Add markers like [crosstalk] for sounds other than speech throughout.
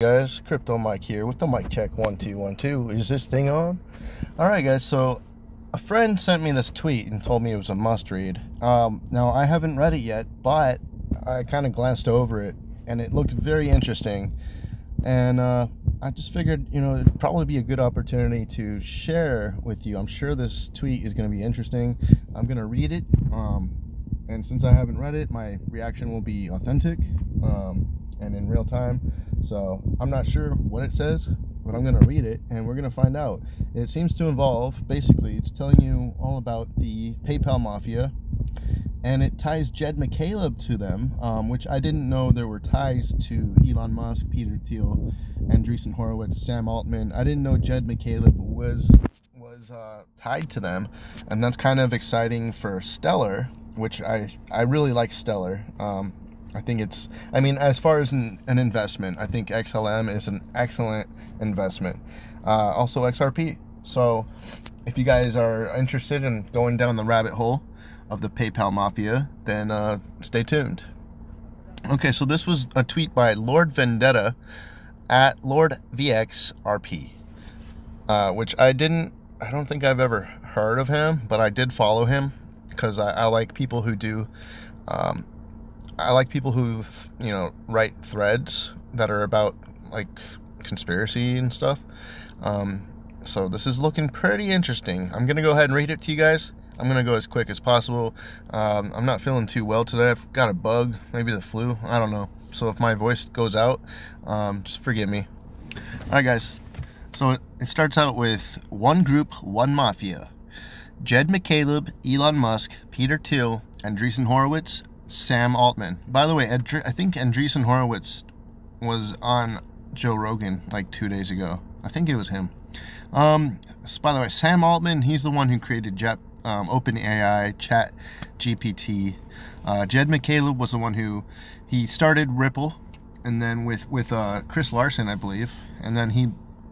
guys crypto mike here with the mic check one two one two. Is this thing on? All right guys so a friend sent me this tweet and told me it was a must read. Um, now i haven't read it yet but i kind of glanced over it and it looked very interesting. And uh, i just figured you know it'd probably be a good opportunity to share with you. I'm sure this tweet is going to be interesting. I'm going to read it um, and since i haven't read it my reaction will be authentic. Um, and in real time. So I'm not sure what it says, but I'm going to read it and we're going to find out. It seems to involve basically, it's telling you all about the PayPal mafia and it ties Jed McCaleb to them, um, which I didn't know there were ties to Elon Musk, Peter Thiel, Andreessen Horowitz, Sam Altman. I didn't know Jed McCaleb was was uh, tied to them, and that's kind of exciting for Stellar, which I I really like Stellar. Um, I think it's, I mean, as far as an, an investment, I think XLM is an excellent investment. Uh, also, XRP. So, if you guys are interested in going down the rabbit hole of the PayPal mafia, then uh, stay tuned. Okay, so this was a tweet by Lord Vendetta at Lord VXRP, uh, which I didn't, I don't think I've ever heard of him, but I did follow him because I, I like people who do um, I like people who, you know, write threads that are about like conspiracy and stuff. Um, so this is looking pretty interesting. I'm gonna go ahead and read it to you guys. I'm gonna go as quick as possible. Um, I'm not feeling too well today. I've got a bug, maybe the flu. I don't know. So if my voice goes out, um, just forgive me. All right, guys. So it, it starts out with one group, one mafia. Jed McCaleb, Elon Musk, Peter Thiel, Andreessen Horowitz, Sam Altman. By the way, I think Andreessen Horowitz was on Joe Rogan like two days ago. I think it was him. Um, so by the way, Sam Altman, he's the one who created Jet, um, OpenAI, Chat GPT. Uh, Jed McCaleb was the one who he started Ripple, and then with with uh, Chris Larsen, I believe, and then he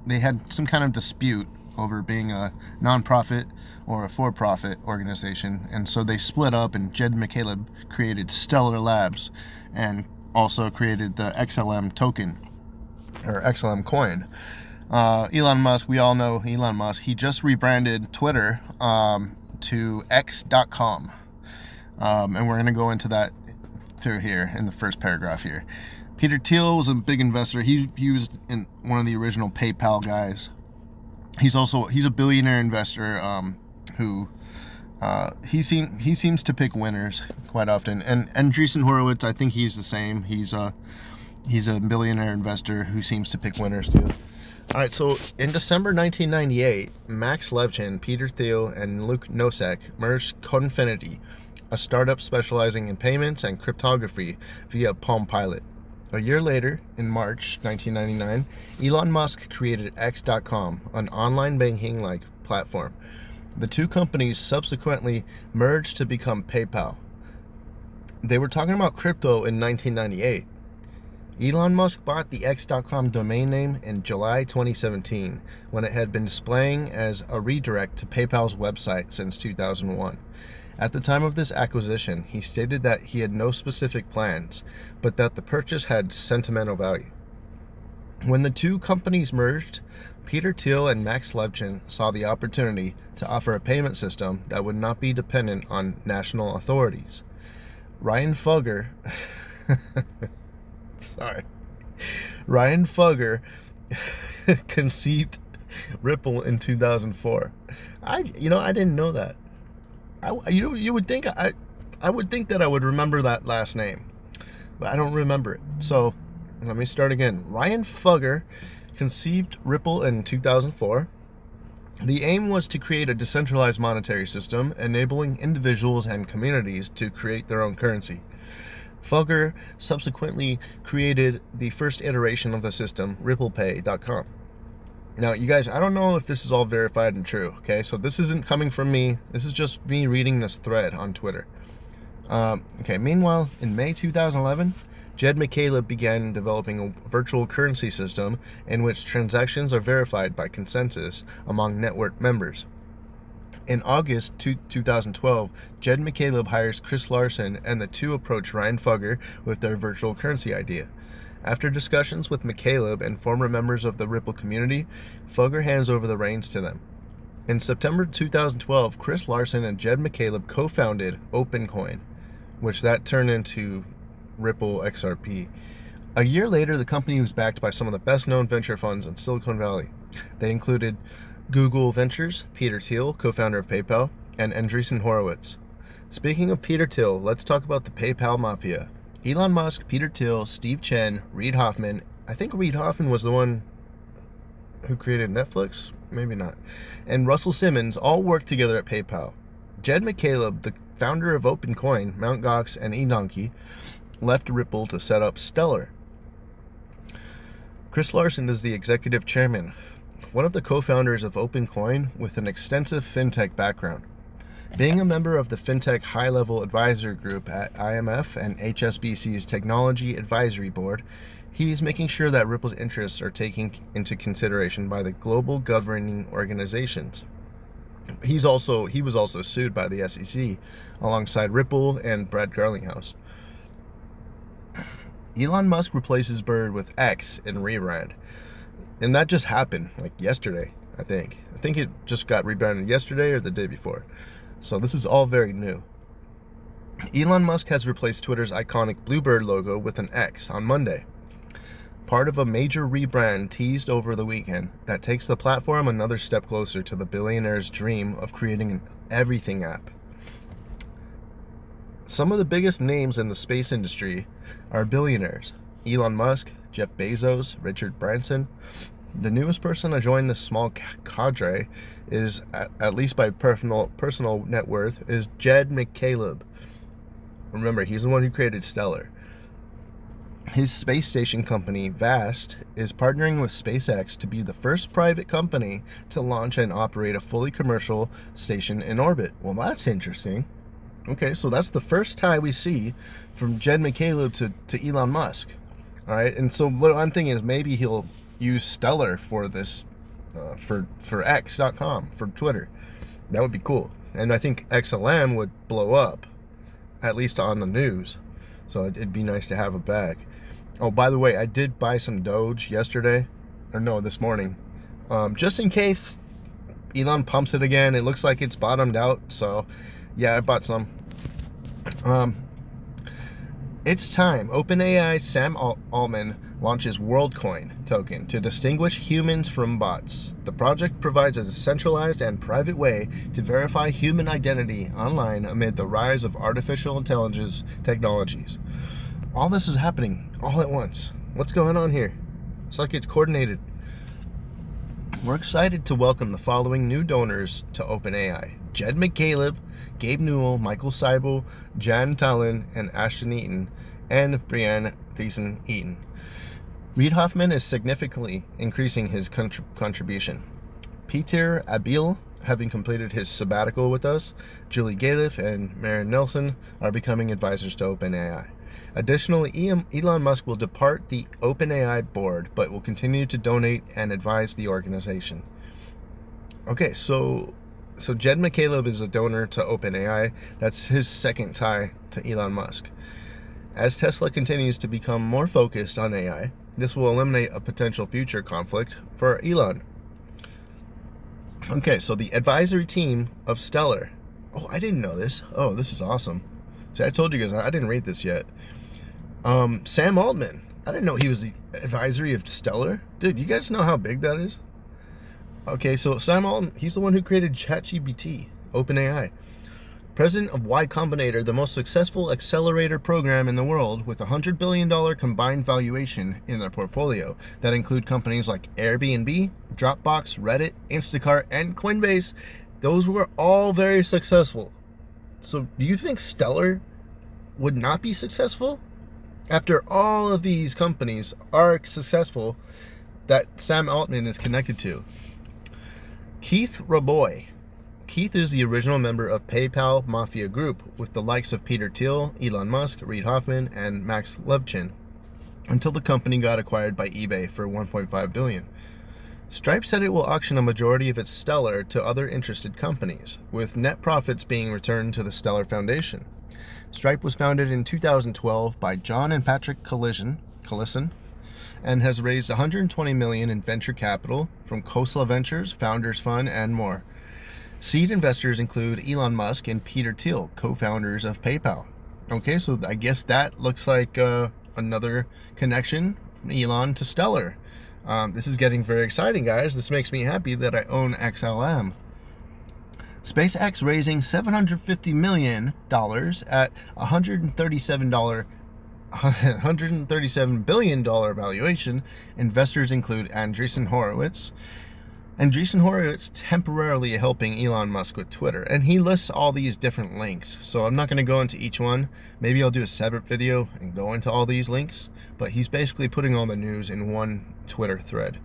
they had some kind of dispute over being a nonprofit or a for-profit organization, and so they split up. And Jed McCaleb created Stellar Labs, and also created the XLM token or XLM coin. Uh, Elon Musk, we all know Elon Musk. He just rebranded Twitter um, to X.com, um, and we're going to go into that through here in the first paragraph here. Peter Thiel was a big investor. He, he was in one of the original PayPal guys. He's also he's a billionaire investor. Um, who uh, he seem he seems to pick winners quite often. And and Andreessen Horowitz, I think he's the same. He's a he's a billionaire investor who seems to pick winners too. All right, so in December 1998, Max Levchin, Peter Thiel, and Luke Nosek merged Confinity, a startup specializing in payments and cryptography via Palm Pilot. A year later, in March 1999, Elon Musk created X.com, an online banking like platform the two companies subsequently merged to become PayPal. They were talking about crypto in 1998. Elon Musk bought the X.com domain name in July 2017 when it had been displaying as a redirect to PayPal's website since 2001. At the time of this acquisition, he stated that he had no specific plans, but that the purchase had sentimental value. When the two companies merged, Peter Thiel and Max Levchin saw the opportunity to offer a payment system that would not be dependent on national authorities. Ryan Fugger, [laughs] sorry, Ryan Fugger [laughs] conceived Ripple in 2004. I, you know, I didn't know that. I, you, you would think I, I would think that I would remember that last name, but I don't remember it. So let me start again. Ryan Fugger conceived Ripple in 2004. The aim was to create a decentralized monetary system, enabling individuals and communities to create their own currency. Fugger subsequently created the first iteration of the system, RipplePay.com. Now, you guys, I don't know if this is all verified and true, okay? So this isn't coming from me. This is just me reading this thread on Twitter. Um, okay, meanwhile, in May 2011, Jed McCaleb began developing a virtual currency system in which transactions are verified by consensus among network members. In August 2012, Jed McCaleb hires Chris Larsen and the two approach Ryan Fugger with their virtual currency idea. After discussions with McCaleb and former members of the Ripple community, Fugger hands over the reins to them. In September 2012, Chris Larsen and Jed McCaleb co-founded OpenCoin, which that turned into Ripple XRP. A year later, the company was backed by some of the best-known venture funds in Silicon Valley. They included Google Ventures, Peter Thiel, co-founder of PayPal, and Andreessen Horowitz. Speaking of Peter Thiel, let's talk about the PayPal mafia. Elon Musk, Peter Thiel, Steve Chen, Reid Hoffman. I think Reid Hoffman was the one who created Netflix, maybe not. And Russell Simmons all worked together at PayPal. Jed McCaleb, the founder of OpenCoin, Mt. Gox, and eDonkey, left Ripple to set up Stellar. Chris Larsen is the executive chairman, one of the co-founders of OpenCoin with an extensive fintech background. Being a member of the FinTech High Level Advisor Group at IMF and HSBC's Technology Advisory Board, he's making sure that Ripple's interests are taken into consideration by the global governing organizations. He's also he was also sued by the SEC alongside Ripple and Brad Garlinghouse. Elon Musk replaces Bird with X in rebrand. And that just happened like yesterday, I think. I think it just got rebranded yesterday or the day before. So this is all very new. Elon Musk has replaced Twitter's iconic Bluebird logo with an X on Monday part of a major rebrand teased over the weekend that takes the platform another step closer to the billionaire's dream of creating an everything app. Some of the biggest names in the space industry are billionaires Elon Musk, Jeff Bezos, Richard Branson. The newest person to join this small cadre is, at least by personal, personal net worth, is Jed McCaleb. Remember, he's the one who created Stellar. His space station company, Vast, is partnering with SpaceX to be the first private company to launch and operate a fully commercial station in orbit. Well, that's interesting. Okay, so that's the first tie we see from Jed McCaleb to, to Elon Musk. All right, and so what I'm thinking is maybe he'll use Stellar for this, uh, for for X.com for Twitter. That would be cool, and I think XLM would blow up, at least on the news. So it'd be nice to have a bag. Oh, by the way, I did buy some Doge yesterday, or no, this morning, um, just in case Elon pumps it again. It looks like it's bottomed out, so yeah, I bought some. Um, it's time. OpenAI Sam Altman launches WorldCoin token to distinguish humans from bots. The project provides a centralized and private way to verify human identity online amid the rise of artificial intelligence technologies all this is happening all at once. What's going on here? It's like it's coordinated. We're excited to welcome the following new donors to OpenAI Jed McCaleb, Gabe Newell, Michael Seibel, Jan Tallinn, and Ashton Eaton, and Brianne Thiessen Eaton. Reid Hoffman is significantly increasing his contrib- contribution. Pieter Abbeel, having completed his sabbatical with us, Julie Galef and Marion Nelson are becoming advisors to OpenAI. Additionally, Elon Musk will depart the OpenAI board, but will continue to donate and advise the organization. Okay, so so Jed McCaleb is a donor to OpenAI. That's his second tie to Elon Musk. As Tesla continues to become more focused on AI, this will eliminate a potential future conflict for Elon. Okay, so the advisory team of Stellar. Oh, I didn't know this. Oh, this is awesome. See, I told you guys I didn't read this yet. Um, Sam Altman. I didn't know he was the advisory of Stellar. Dude, you guys know how big that is? Okay, so Sam Altman, he's the one who created ChatGPT, OpenAI. President of Y Combinator, the most successful accelerator program in the world with a $100 billion combined valuation in their portfolio that include companies like Airbnb, Dropbox, Reddit, Instacart, and Coinbase. Those were all very successful. So, do you think Stellar would not be successful? after all of these companies are successful that Sam Altman is connected to. Keith Rabois. Keith is the original member of PayPal Mafia Group with the likes of Peter Thiel, Elon Musk, Reid Hoffman, and Max Levchin until the company got acquired by eBay for 1.5 billion. Stripe said it will auction a majority of its Stellar to other interested companies, with net profits being returned to the Stellar Foundation. Stripe was founded in 2012 by John and Patrick Collison, Collison and has raised 120 million in venture capital from Khosla Ventures, Founders Fund, and more. Seed investors include Elon Musk and Peter Thiel, co-founders of PayPal. Okay, so I guess that looks like uh, another connection from Elon to Stellar. Um, this is getting very exciting, guys. This makes me happy that I own XLM. SpaceX raising $750 million at $137 $137 [laughs] billion valuation. Investors include Andreessen Horowitz. Andreessen Horowitz temporarily helping Elon Musk with Twitter. And he lists all these different links. So I'm not going to go into each one. Maybe I'll do a separate video and go into all these links. But he's basically putting all the news in one Twitter thread.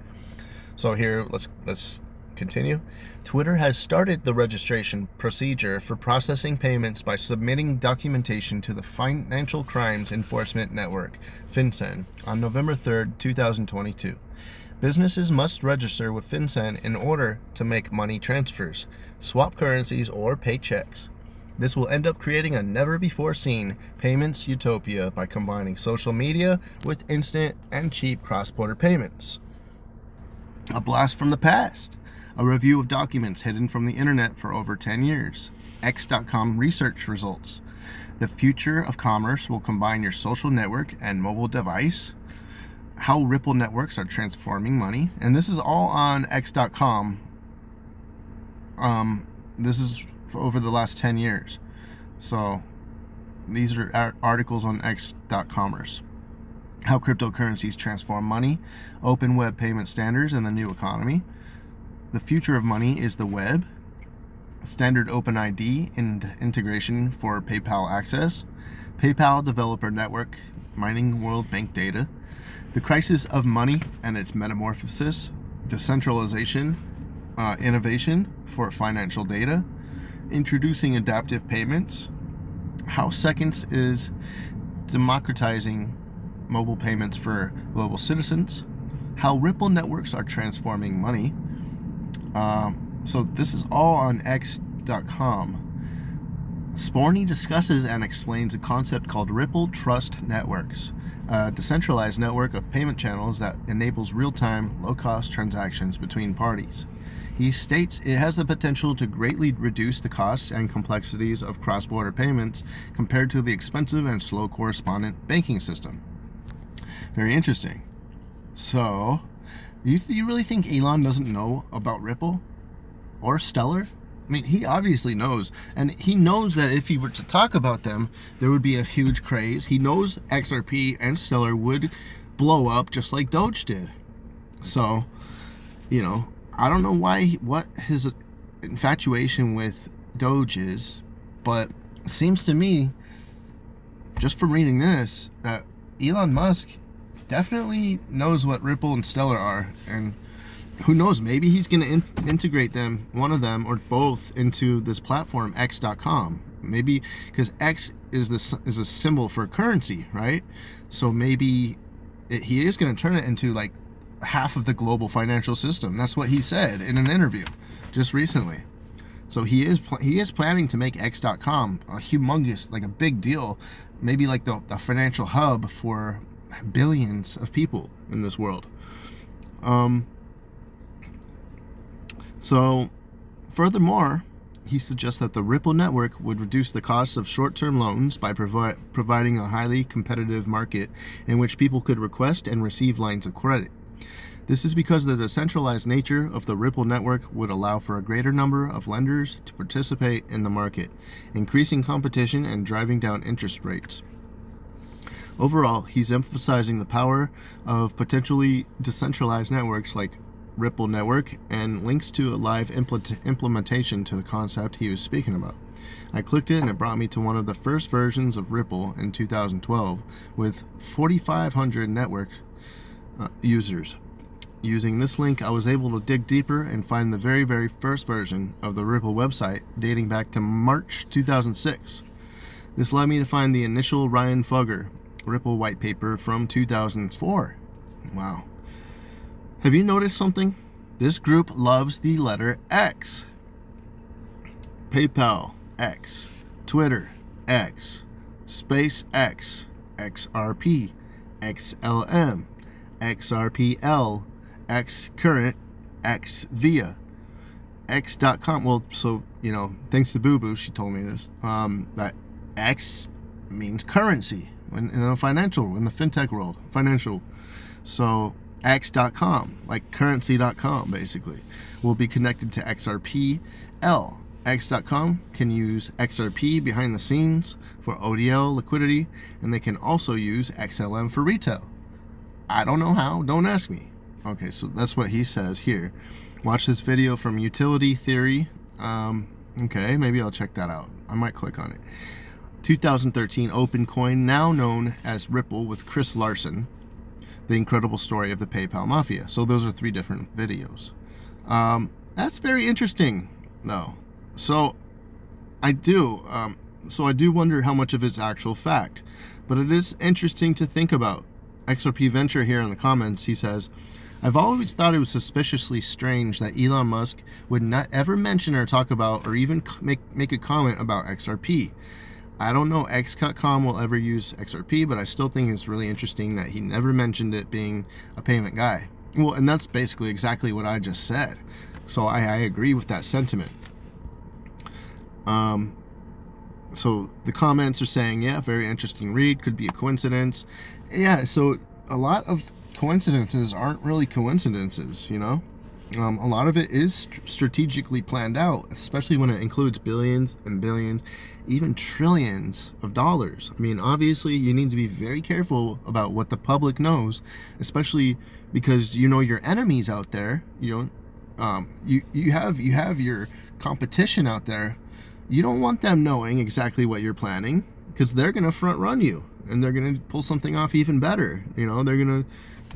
So here, let's let's continue. Twitter has started the registration procedure for processing payments by submitting documentation to the Financial Crimes Enforcement Network, FinCEN, on November 3, 2022. Businesses must register with FinCEN in order to make money transfers, swap currencies, or pay checks. This will end up creating a never before seen payments utopia by combining social media with instant and cheap cross border payments. A blast from the past a review of documents hidden from the internet for over 10 years, X.com research results. The future of commerce will combine your social network and mobile device, how Ripple networks are transforming money, and this is all on X.com. Um, this is over the last 10 years. So these are articles on X.commerce. How cryptocurrencies transform money, open web payment standards, and the new economy the future of money is the web, standard Open ID and integration for PayPal access, PayPal developer network, mining World Bank data, the crisis of money and its metamorphosis, decentralization, uh, innovation for financial data, introducing adaptive payments, how Seconds is democratizing mobile payments for global citizens, how Ripple networks are transforming money, um, so this is all on X.com. Sporny discusses and explains a concept called Ripple Trust Networks, a decentralized network of payment channels that enables real-time, low-cost transactions between parties. He states it has the potential to greatly reduce the costs and complexities of cross-border payments compared to the expensive and slow correspondent banking system. Very interesting. So, you, you really think Elon doesn't know about Ripple or Stellar? I mean, he obviously knows, and he knows that if he were to talk about them, there would be a huge craze. He knows XRP and Stellar would blow up just like Doge did. So, you know, I don't know why what his infatuation with Doge is, but seems to me, just from reading this, that Elon Musk definitely knows what Ripple and Stellar are, and who knows, maybe he's going to in integrate them, one of them or both, into this platform X.com. Maybe because X is this is a symbol for currency, right? So maybe it, he is going to turn it into like half of the global financial system. That's what he said in an interview just recently. So he is he is planning to make X.com a humongous, like a big deal, maybe like the, the financial hub for billions of people in this world. Um, so, furthermore, he suggests that the Ripple network would reduce the cost of short-term loans by provi providing a highly competitive market in which people could request and receive lines of credit. This is because the decentralized nature of the Ripple network would allow for a greater number of lenders to participate in the market, increasing competition and driving down interest rates. Overall, he's emphasizing the power of potentially decentralized networks like Ripple Network and links to a live impl implementation to the concept he was speaking about. I clicked it and it brought me to one of the first versions of Ripple in 2012 with 4,500 network uh, users. Using this link, I was able to dig deeper and find the very, very first version of the Ripple website dating back to March 2006. This led me to find the initial Ryan Fugger Ripple white paper from 2004. Wow. Have you noticed something? This group loves the letter X. PayPal, X. Twitter, X. SpaceX, XRP, XLM, XRPL, xCurrent, X via. X.com. Well, so, you know, thanks to Boo Boo, she told me this, um, that X means currency in the financial, in the fintech world, financial. So X.com, like currency.com basically, will be connected to XRP-L. X.com can use XRP behind the scenes for ODL liquidity, and they can also use XLM for retail. I don't know how, don't ask me. Okay, so that's what he says here. Watch this video from Utility Theory. Um, okay, maybe I'll check that out. I might click on it. 2013 OpenCoin, now known as Ripple with Chris Larsen, the incredible story of the PayPal Mafia. So those are three different videos. Um, that's very interesting, though. So I do, um, so I do wonder how much of it's actual fact. But it is interesting to think about. XRP Venture here in the comments, he says, I've always thought it was suspiciously strange that Elon Musk would not ever mention or talk about or even make, make a comment about XRP. I don't know X.com will ever use XRP, but I still think it's really interesting that he never mentioned it being a payment guy. Well, and that's basically exactly what I just said. So I, I agree with that sentiment. Um, so the comments are saying, yeah, very interesting read, could be a coincidence. Yeah, so a lot of coincidences aren't really coincidences, you know? Um, a lot of it is st strategically planned out, especially when it includes billions and billions, even trillions of dollars. I mean, obviously, you need to be very careful about what the public knows, especially because you know your enemies out there. You know, um, you you have you have your competition out there. You don't want them knowing exactly what you're planning because they're gonna front run you and they're gonna pull something off even better. You know, they're gonna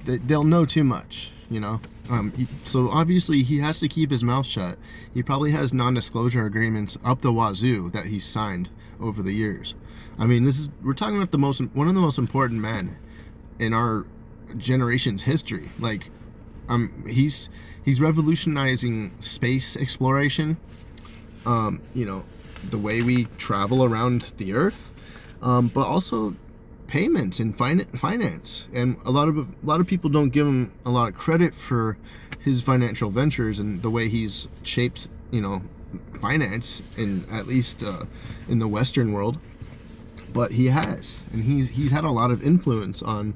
they, they'll know too much you know? Um, so obviously he has to keep his mouth shut. He probably has non-disclosure agreements up the wazoo that he's signed over the years. I mean this is we're talking about the most one of the most important men in our generation's history. Like um he's he's revolutionizing space exploration um you know the way we travel around the earth. Um, but also payments and finance. And a lot of a lot of people don't give him a lot of credit for his financial ventures and the way he's shaped you know finance in at least uh, in the western world. But he has and he's he's had a lot of influence on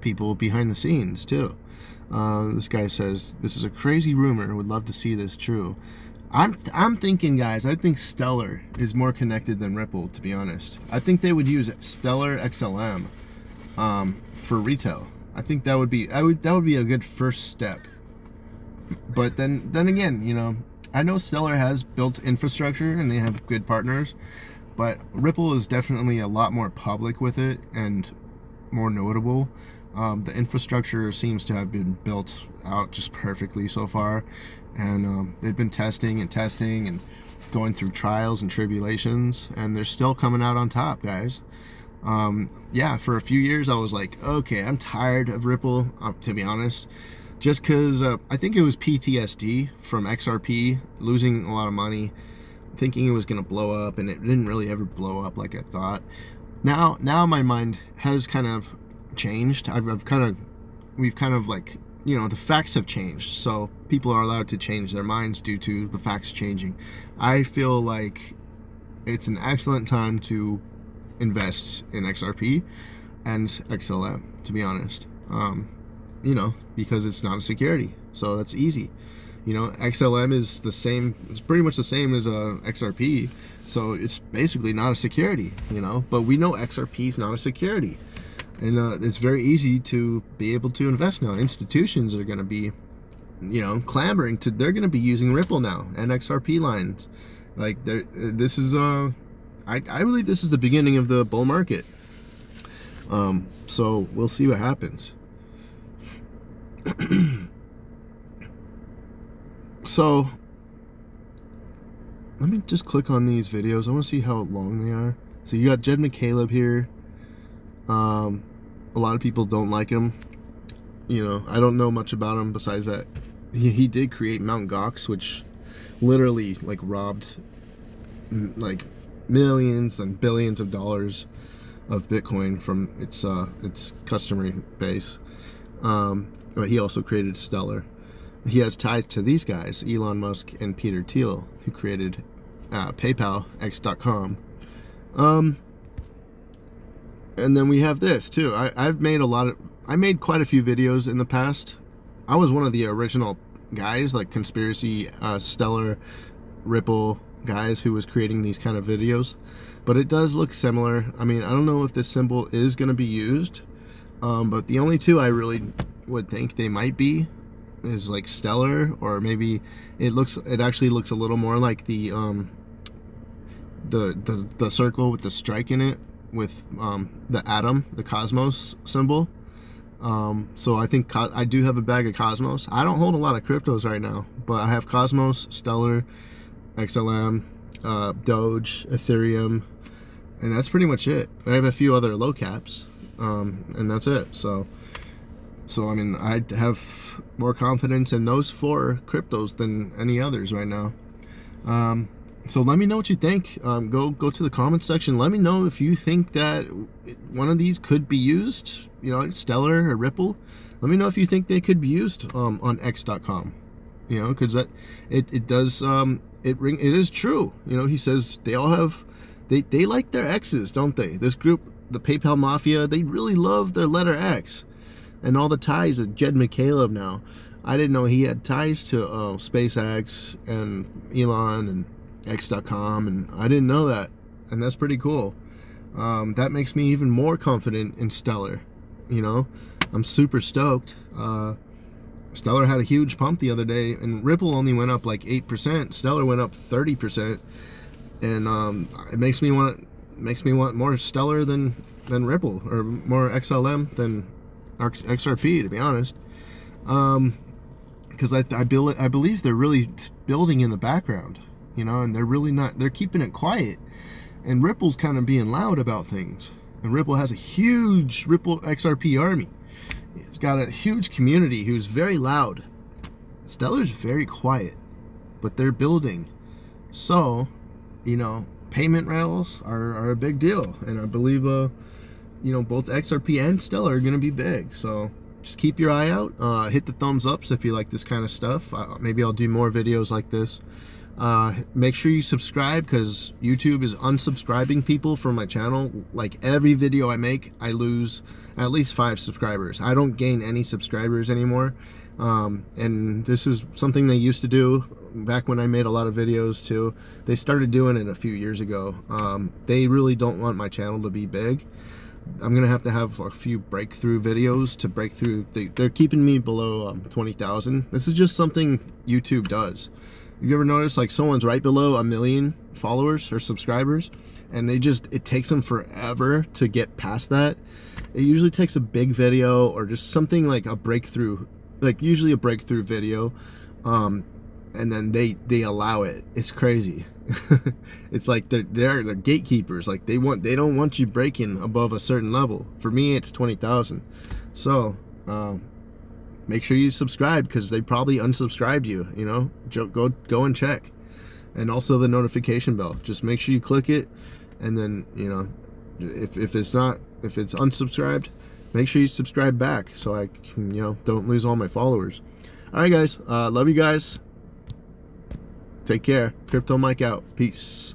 people behind the scenes too. Uh, this guy says this is a crazy rumor. Would love to see this true I'm I'm thinking, guys. I think Stellar is more connected than Ripple, to be honest. I think they would use Stellar XLM um, for retail. I think that would be I would that would be a good first step. But then then again, you know, I know Stellar has built infrastructure and they have good partners, but Ripple is definitely a lot more public with it and more notable. Um, the infrastructure seems to have been built out just perfectly so far and um, they've been testing and testing and going through trials and tribulations and they're still coming out on top guys. Um, yeah for a few years I was like okay I'm tired of Ripple uh, to be honest. Just because uh, I think it was PTSD from XRP losing a lot of money thinking it was gonna blow up and it didn't really ever blow up like I thought. Now now my mind has kind of changed. I've, I've kind of we've kind of like you know the facts have changed. So people are allowed to change their minds due to the facts changing. I feel like it's an excellent time to invest in xrp and xlm to be honest. Um, you know because it's not a security so that's easy. You know xlm is the same it's pretty much the same as a uh, xrp so it's basically not a security you know? But we know xrp is not a security. And uh, it's very easy to be able to invest now. Institutions are going to be, you know, clamoring to. They're going to be using Ripple now and XRP lines. Like this is uh, I I believe this is the beginning of the bull market. Um, so we'll see what happens. [clears throat] so let me just click on these videos. I want to see how long they are. So you got Jed McCaleb here. Um, a lot of people don't like him. You know, I don't know much about him besides that he, he did create Mount Gox, which literally like robbed like millions and billions of dollars of Bitcoin from its uh, its customer base. Um, but he also created Stellar. He has ties to these guys, Elon Musk and Peter Thiel, who created uh, PayPal, X.com. Um, and then we have this too. I, I've made a lot of, I made quite a few videos in the past. I was one of the original guys, like conspiracy, uh, Stellar, Ripple guys who was creating these kind of videos. But it does look similar. I mean, I don't know if this symbol is going to be used. Um, but the only two I really would think they might be is like stellar or maybe it looks it actually looks a little more like the um the the, the circle with the strike in it with um the atom the cosmos symbol um so i think i do have a bag of cosmos. I don't hold a lot of cryptos right now but i have cosmos stellar xlm uh doge ethereum and that's pretty much it. I have a few other low caps um and that's it. So so I mean, I have more confidence in those four cryptos than any others right now. Um, so let me know what you think. Um, go go to the comments section. Let me know if you think that one of these could be used. You know, Stellar or Ripple. Let me know if you think they could be used um, on X.com. You know, because that it it does um, it ring it is true. You know, he says they all have they they like their X's, don't they? This group, the PayPal Mafia, they really love their letter X and all the ties of Jed McCaleb now. I didn't know he had ties to uh, SpaceX and Elon and X.com, and I didn't know that, and that's pretty cool. Um, that makes me even more confident in Stellar. You know, I'm super stoked. Uh, Stellar had a huge pump the other day, and Ripple only went up like eight percent. Stellar went up thirty percent, and um, it makes me want makes me want more Stellar than than Ripple or more XLM than XRP, to be honest. Um, because I, I, I believe they're really building in the background, you know, and they're really not, they're keeping it quiet. And Ripple's kind of being loud about things. And Ripple has a huge Ripple XRP army. It's got a huge community who's very loud. Stellar's very quiet, but they're building. So, you know, payment rails are, are a big deal. And I believe, uh, you know, both XRP and Stellar are going to be big. So just keep your eye out. Uh, hit the thumbs ups if you like this kind of stuff. Uh, maybe I'll do more videos like this. Uh, make sure you subscribe because YouTube is unsubscribing people from my channel. Like every video I make, I lose at least five subscribers. I don't gain any subscribers anymore. Um, and this is something they used to do back when I made a lot of videos too. They started doing it a few years ago. Um, they really don't want my channel to be big. I'm gonna have to have a few breakthrough videos to break through. They, are keeping me below um, 20,000. This is just something YouTube does. You ever notice like someone's right below a million followers or subscribers and they just, it takes them forever to get past that. It usually takes a big video or just something like a breakthrough, like usually a breakthrough video. Um, and then they, they allow it. It's crazy. [laughs] it's like they're, they're the gatekeepers. Like they want they don't want you breaking above a certain level. For me, it's twenty thousand. So um, make sure you subscribe because they probably unsubscribed you. You know, go go and check, and also the notification bell. Just make sure you click it, and then you know, if if it's not if it's unsubscribed, make sure you subscribe back so I can you know don't lose all my followers. All right, guys. Uh, love you guys. Take care. Crypto Mike out. Peace.